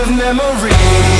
of memories.